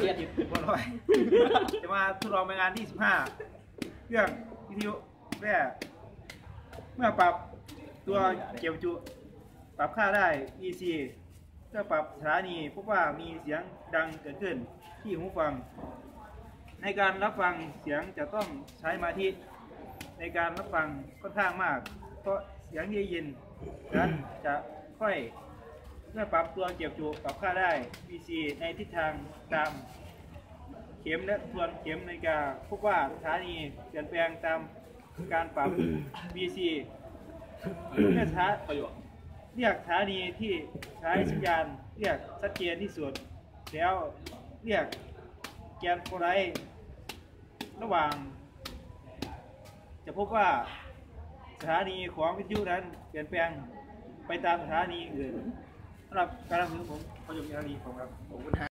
โดยจิตบัวลอยจะมาทดลองงานที่15เรื่องวิทยุแร่เมื่อปรับตัวเกี่ยวจุ ปรับค่าได้ EC เมื่อปรับสถานีพบว่ามีเสียงดังเกิดขึ้นที่หูฟัง ในการรับฟังเสียงจะต้องใช้มาที่ในการรับฟังค่อนข้างมาก เพราะเสียงที่ได้ยินนั้นจะค่อย เมื่อปรับตัวเก็บจุปรับค่าได้ BC ในทิศทางตามเข็มและทวนเข็มในาฬิกาพบว่าสถานีเปลี่ยนแปลงตามการปรับ BC เมื่อสถาประโยชน์เรียกสถานีที่ใช้สัญญาณเรียกชัดเจนที่สุด แล้วเรียกแกนโฟไลท์ระหว่าง จะพบว่าสถานีของวิทยุนั้นเปลี่ยนแปลงไปตามสถานีอื่น สำหรับการรับมือผมประโยชน์ยานีผมครับผมคุณฮะ